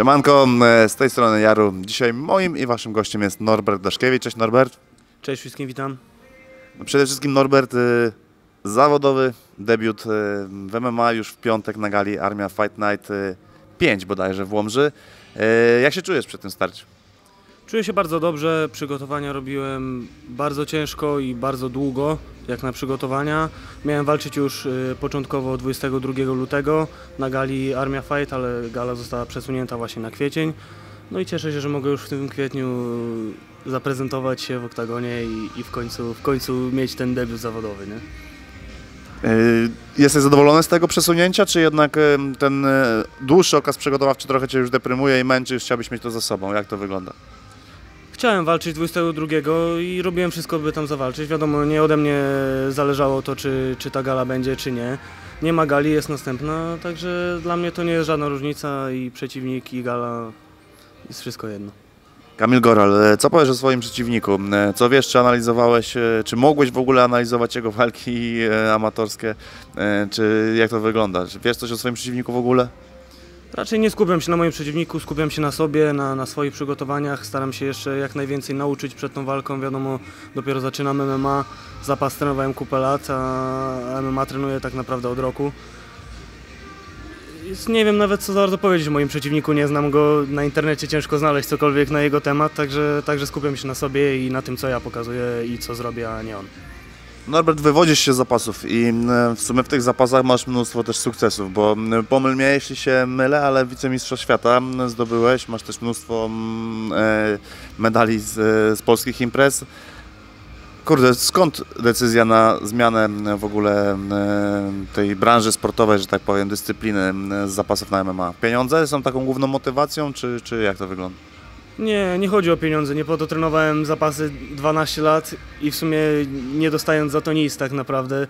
Siemanko, e, z tej strony Jaru. Dzisiaj moim i waszym gościem jest Norbert Daszkiewicz. Cześć Norbert. Cześć wszystkim, witam. No przede wszystkim Norbert, y, zawodowy debiut y, w MMA już w piątek na gali Armia Fight Night y, 5 bodajże w Łomży. Y, Jak się czujesz przed tym starciem? Czuję się bardzo dobrze. Przygotowania robiłem bardzo ciężko i bardzo długo, jak na przygotowania. Miałem walczyć już y, początkowo 22 lutego na gali Armia Fight, ale gala została przesunięta właśnie na kwiecień. No i cieszę się, że mogę już w tym kwietniu zaprezentować się w oktagonie i, i w, końcu, w końcu mieć ten debiut zawodowy. Nie? Y, Jesteś zadowolony z tego przesunięcia, czy jednak y, ten y, dłuższy okaz przygotowawczy trochę cię już deprymuje i męczy, już chciałbyś mieć to za sobą? Jak to wygląda? Chciałem walczyć 22 i robiłem wszystko, by tam zawalczyć. Wiadomo, nie ode mnie zależało to, czy, czy ta gala będzie, czy nie. Nie ma gali, jest następna, także dla mnie to nie jest żadna różnica i przeciwnik, i gala jest wszystko jedno. Kamil Goral, e, co powiesz o swoim przeciwniku? E, Co wiesz, czy analizowałeś, e, czy mogłeś w ogóle analizować jego walki amatorskie, czy jak to wygląda? Czy wiesz coś o swoim przeciwniku w ogóle? Raczej nie skupiam się na moim przeciwniku, skupiam się na sobie, na, na swoich przygotowaniach. Staram się jeszcze jak najwięcej nauczyć przed tą walką. Wiadomo, dopiero zaczynam MMA, zapas trenowałem kupę lat, a MMA trenuję tak naprawdę od roku. Nie wiem nawet co bardzo powiedzieć o moim przeciwniku, nie znam go, na internecie ciężko znaleźć cokolwiek na jego temat, także, także skupiam się na sobie i na tym co ja pokazuję i co zrobię, a nie on. Norbert, wywodzisz się z zapasów i e, w sumie w tych zapasach masz mnóstwo też sukcesów, bo pomyl mnie, jeśli się mylę, ale wicemistrza świata zdobyłeś, masz też mnóstwo e, medali z, e, z polskich imprez. Kurde, skąd decyzja na zmianę w ogóle tej branży sportowej, że tak powiem, dyscypliny z zapasów na MMA? Pieniądze są taką główną motywacją, czy, czy jak to wygląda? Nie, nie chodzi o pieniądze, nie po to trenowałem zapasy 12 lat i w sumie nie dostając za to nic tak naprawdę,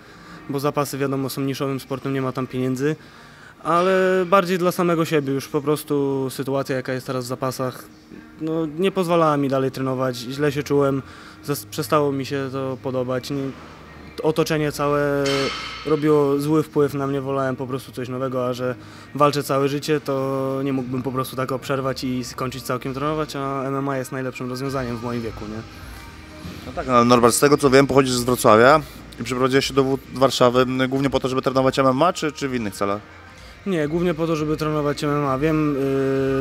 bo zapasy wiadomo są niszowym sportem, nie ma tam pieniędzy, ale bardziej dla samego siebie już po prostu sytuacja jaka jest teraz w zapasach no, nie pozwalała mi dalej trenować, źle się czułem, przestało mi się to podobać, nie, otoczenie całe robiło zły wpływ na mnie, wolałem po prostu coś nowego, a że walczę całe życie, to nie mógłbym po prostu tak przerwać i skończyć całkiem trenować, a MMA jest najlepszym rozwiązaniem w moim wieku, nie? No tak, no, Norbert, z tego co wiem, pochodzisz z Wrocławia i przeprowadziłeś się do Warszawy głównie po to, żeby trenować MMA, czy, czy w innych celach? Nie, głównie po to, żeby trenować MMA. Wiem,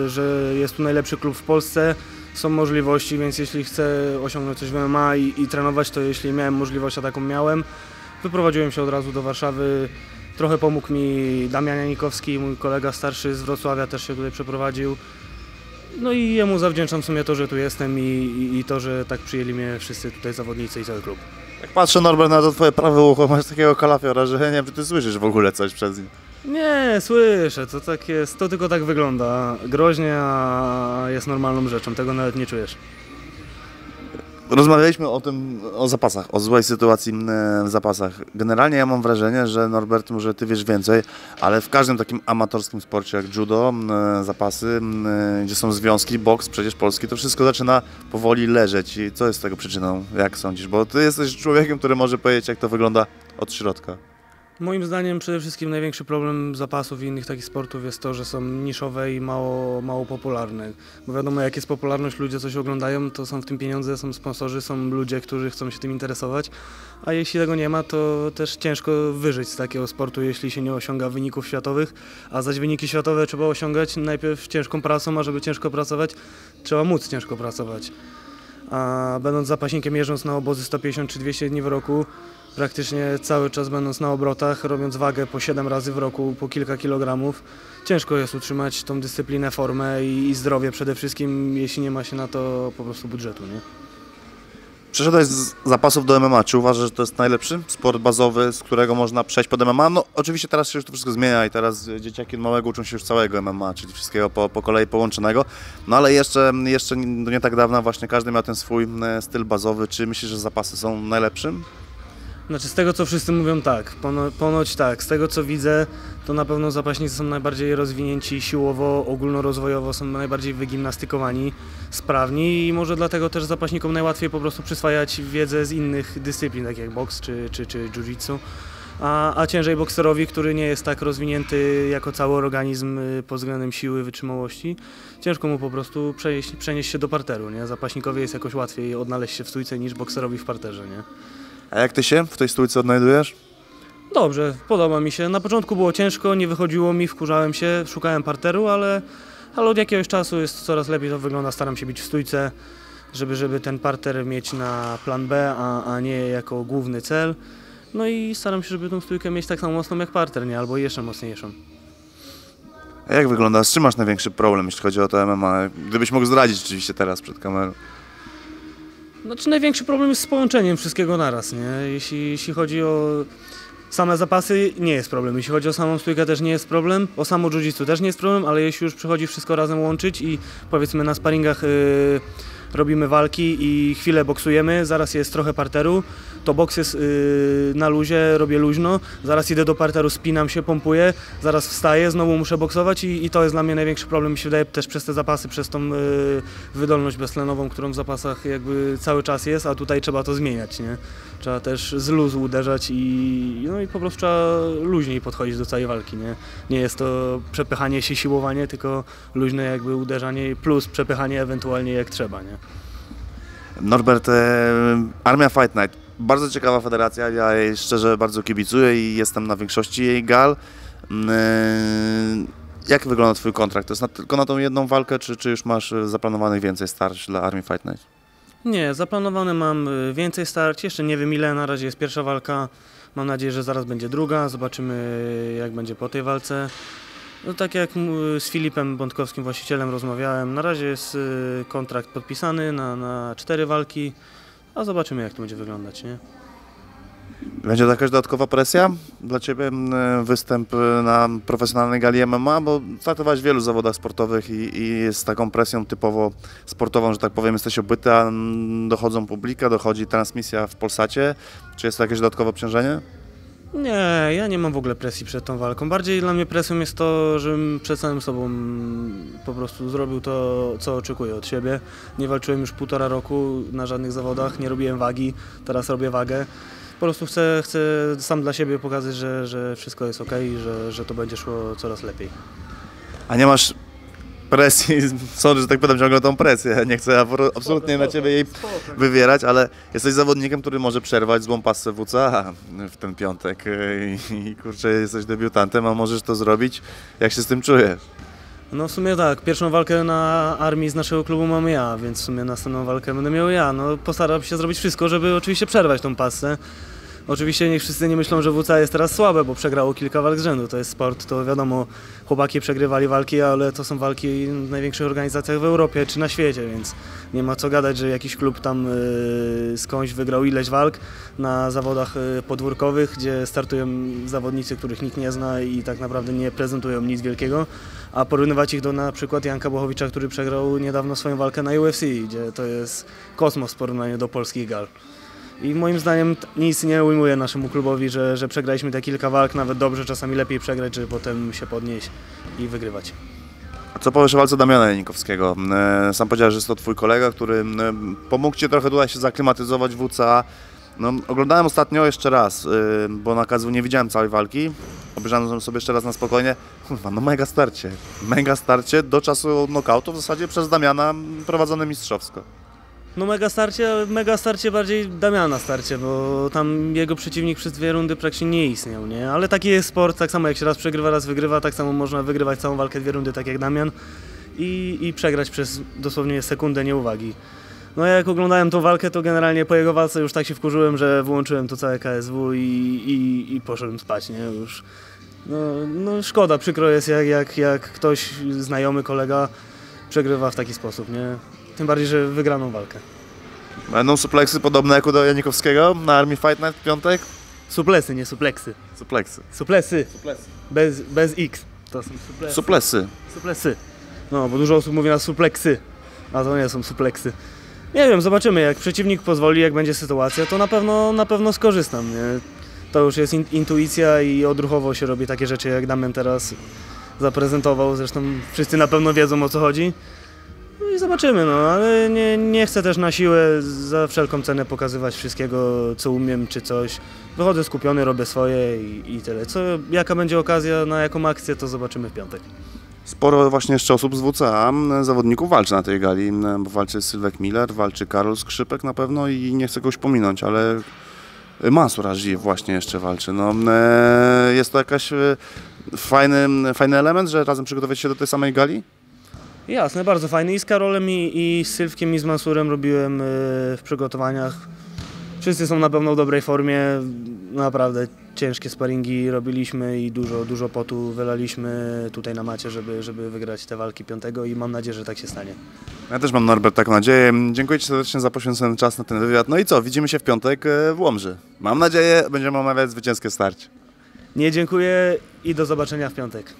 yy, że jest tu najlepszy klub w Polsce, są możliwości, więc jeśli chcę osiągnąć coś w MMA i, i trenować, to jeśli miałem możliwość, a taką miałem, wyprowadziłem się od razu do Warszawy. Trochę pomógł mi Damian Janikowski, mój kolega starszy z Wrocławia też się tutaj przeprowadził. No i jemu zawdzięczam w sumie to, że tu jestem i, i, i to, że tak przyjęli mnie wszyscy tutaj zawodnicy i cały klub. Jak patrzę, Norbert, na to twoje prawe ucho, masz takiego kalafiora, że nie wiem, czy ty słyszysz w ogóle coś przez nim. Nie, słyszę, to tak jest, to tylko tak wygląda. Groźnie, a jest normalną rzeczą, tego nawet nie czujesz. Rozmawialiśmy o tym, o zapasach, o złej sytuacji m, w zapasach. Generalnie ja mam wrażenie, że Norbert, może ty wiesz więcej, ale w każdym takim amatorskim sporcie jak judo, m, zapasy, m, gdzie są związki, boks przecież polski, to wszystko zaczyna powoli leżeć. I co jest tego przyczyną, jak sądzisz? Bo ty jesteś człowiekiem, który może powiedzieć, jak to wygląda od środka. Moim zdaniem przede wszystkim największy problem zapasów i innych takich sportów jest to, że są niszowe i mało, mało popularne. Bo wiadomo, jak jest popularność, ludzie coś oglądają, to są w tym pieniądze, są sponsorzy, są ludzie, którzy chcą się tym interesować. A jeśli tego nie ma, to też ciężko wyżyć z takiego sportu, jeśli się nie osiąga wyników światowych. A zaś wyniki światowe trzeba osiągać najpierw ciężką pracą, a żeby ciężko pracować, trzeba móc ciężko pracować. A będąc zapaśnikiem, jeżdżąc na obozy 150 czy 200 dni w roku, praktycznie cały czas będąc na obrotach, robiąc wagę po 7 razy w roku, po kilka kilogramów, ciężko jest utrzymać tą dyscyplinę, formę i, zdrowie przede wszystkim, jeśli nie ma się na to po prostu budżetu. Nie? Przeszedłeś z zapasów do MMA. Czy uważasz, że to jest najlepszy sport bazowy, z którego można przejść pod MMA? No oczywiście teraz się już to wszystko zmienia i teraz dzieciaki małego uczą się już całego MMA, czyli wszystkiego po, po kolei połączonego. No ale jeszcze, jeszcze nie tak dawna właśnie każdy miał ten swój e, styl bazowy. Czy myślisz, że zapasy są najlepszym? Znaczy z tego co wszyscy mówią tak, pono, ponoć tak, z tego co widzę to na pewno zapaśnicy są najbardziej rozwinięci siłowo, ogólnorozwojowo, są najbardziej wygimnastykowani, sprawni i może dlatego też zapaśnikom najłatwiej po prostu przyswajać wiedzę z innych dyscyplin, tak jak boks czy, czy, czy jiu-jitsu. A, a ciężej bokserowi, który nie jest tak rozwinięty jako cały organizm y, pod względem siły, wytrzymałości, ciężko mu po prostu przenieść, przenieść się do parteru. Nie? Zapaśnikowi jest jakoś łatwiej odnaleźć się w stójce niż bokserowi w parterze. Nie? A jak ty się w tej stójce odnajdujesz? Dobrze, podoba mi się. Na początku było ciężko, nie wychodziło mi, wkurzałem się, szukałem parteru, ale, ale od jakiegoś czasu jest coraz lepiej to wygląda. Staram się być w stójce, żeby, żeby ten parter mieć na plan B, a, a nie jako główny cel. No i staram się, żeby tą stójkę mieć tak samo mocną jak parter, nie? albo jeszcze mocniejszą. A jak wygląda? Z czym masz największy problem, jeśli chodzi o to MMA? Gdybyś mógł zdradzić oczywiście teraz przed kamerą. Znaczy największy problem jest z połączeniem wszystkiego naraz, nie? Jeśli, jeśli chodzi o same zapasy, nie jest problem. Jeśli chodzi o samą stójkę, też nie jest problem. O samo jiu też nie jest problem, ale jeśli już przychodzi wszystko razem łączyć i powiedzmy na sparingach yy, robimy walki i chwilę boksujemy, zaraz jest trochę parteru, to boks jest yy, na luzie, robię luźno, zaraz idę do parteru, spinam się, pompuję, zaraz wstaję, znowu muszę boksować i, i to jest dla mnie największy problem, mi się wydaje też przez te zapasy, przez tą yy, wydolność beztlenową, którą w zapasach jakby cały czas jest, a tutaj trzeba to zmieniać, nie? Trzeba też z luzu uderzać i, no i po prostu trzeba luźniej podchodzić do całej walki, nie? Nie jest to przepychanie się, siłowanie, tylko luźne jakby uderzanie plus przepychanie ewentualnie jak trzeba, nie? Norbert, e, Armia Fight Night. Bardzo ciekawa federacja, ja jej szczerze bardzo kibicuję i jestem na większości jej gal. Mm, e, Jak wygląda Twój kontrakt? To jest na, tylko na tą jedną walkę, czy, czy już masz e, zaplanowanych więcej starć dla Armii Fight Night? Nie, zaplanowane mam więcej starć, jeszcze nie wiem ile, na razie jest pierwsza walka. Mam nadzieję, że zaraz będzie druga, zobaczymy jak będzie po tej walce. No tak jak z Filipem Bątkowskim, właścicielem rozmawiałem, na razie jest y, kontrakt podpisany na, na cztery walki, a zobaczymy jak to będzie wyglądać, nie? Będzie to jakaś dodatkowa presja dla Ciebie, mm, występ e, na profesjonalnej gali MMA, bo startowałeś w wielu zawodach sportowych i, i z taką presją typowo sportową, że tak powiem, jesteś obyty, a mm, dochodzą publika, dochodzi transmisja w Polsacie. Czy jest to jakieś dodatkowe obciążenie? Nie, ja nie mam w ogóle presji przed tą walką. Bardziej dla mnie presją jest to, żebym przed samym sobą po prostu zrobił to, co oczekuję od siebie. Nie walczyłem już półtora roku na żadnych zawodach, nie robiłem wagi, teraz robię wagę. Po prostu chcę, chcę sam dla siebie pokazać, że, że wszystko jest ok i że, że to będzie szło coraz lepiej. A nie masz presji, sorry, że tak powiem, ciągle tą presję, nie chcę absolutnie na Ciebie jej wywierać, ale jesteś zawodnikiem, który może przerwać złą pasę WCA w ten piątek e, i, i kurczę, jesteś debiutantem, a możesz to zrobić. Jak się z tym czujesz? No w sumie tak, pierwszą walkę na armii z naszego klubu mam ja, więc w sumie następną walkę będę miał ja. No postaram się zrobić wszystko, żeby oczywiście przerwać tą pasę. Oczywiście niech wszyscy nie myślą, że WCA jest teraz słabe, bo przegrało kilka walk z rzędu. To jest sport, to wiadomo, chłopaki przegrywali walki, ale to są walki w największych organizacjach w Europie czy na świecie, więc nie ma co gadać, że jakiś klub tam yy, skądś wygrał ileś walk na zawodach yy, podwórkowych, gdzie startują zawodnicy, których nikt nie zna i tak naprawdę nie prezentują nic wielkiego, a porównywać ich do na przykład Janka Bochowicza, który przegrał niedawno swoją walkę na UFC, gdzie to jest kosmos w porównaniu do polskich gal. I moim zdaniem nic nie ujmuje naszemu klubowi, że, że przegraliśmy te kilka walk, nawet dobrze, czasami lepiej przegrać, żeby potem się podnieść i wygrywać. Co powiesz o walce Damiana Janikowskiego? E, Sam powiedziałeś, że jest to twój kolega, który e, pomógł ci trochę tutaj się zaklimatyzować w WCA. No, oglądałem ostatnio jeszcze raz, e, bo na KSW nie widziałem całej walki. Obejrzałem sobie jeszcze raz na spokojnie. No mega starcie. Mega starcie do czasu knockoutu w zasadzie przez Damiana prowadzone mistrzowsko. No mega starcie, ale mega starcie bardziej Damiana starcie, bo tam jego przeciwnik przez dwie rundy praktycznie nie istniał, nie? Ale taki jest sport, tak samo jak się raz przegrywa, raz wygrywa, tak samo można wygrywać całą walkę dwie rundy, tak jak Damian i, i przegrać przez dosłownie sekundę nieuwagi. No jak oglądałem tą walkę, to generalnie po jego walce już tak się wkurzyłem, że wyłączyłem to całe KSW i, i, i poszedłem spać, nie? Już, no, no szkoda, przykro jest jak, jak, jak ktoś, znajomy kolega przegrywa w taki sposób, nie? Tym bardziej, że wygraną walkę. Będą supleksy podobne jak u do Janikowskiego na Army Fight Night w piątek? Suplesy, nie supleksy. Supleksy. Suplesy. Bez, bez X. To są suplesy. Suplesy. suplesy. No, bo dużo osób mówi na supleksy, a to nie są supleksy. Nie wiem, zobaczymy. Jak przeciwnik pozwoli, jak będzie sytuacja, to na pewno, na pewno skorzystam. Nie? To już jest in, intuicja i odruchowo się robi takie rzeczy, jak Damian teraz zaprezentował. Zresztą wszyscy na pewno wiedzą o co chodzi. Zobaczymy, no ale nie, nie chcę też na siłę za wszelką cenę pokazywać wszystkiego, co umiem czy coś. Wychodzę skupiony, robię swoje i, i tyle. Co, jaka będzie okazja, na jaką akcję, to zobaczymy w piątek. Sporo właśnie jeszcze osób z WCA, zawodników walczy na tej gali, bo walczy Sylwek Miller, walczy Karol Skrzypek na pewno i nie chcę kogoś pominąć, ale Mansur Ażijew właśnie jeszcze walczy. No, e, jest to jakaś e, fajny, fajny element, że razem przygotować się do tej samej gali? Jasne, bardzo fajny. I z Karolem, i, i z Sylwkiem, i z Mansurem robiłem y, w przygotowaniach. Wszyscy są na pewno w dobrej formie. Naprawdę ciężkie sparingi robiliśmy i dużo, dużo potu wylaliśmy tutaj na macie, żeby, żeby wygrać te walki piątego i mam nadzieję, że tak się stanie. Ja też mam Norbert taką nadzieję. Dziękuję Ci serdecznie za poświęcony czas na ten wywiad. No i co, widzimy się w piątek e, w Łomży. Mam nadzieję, będziemy omawiać zwycięskie starcie. Nie dziękuję i do zobaczenia w piątek.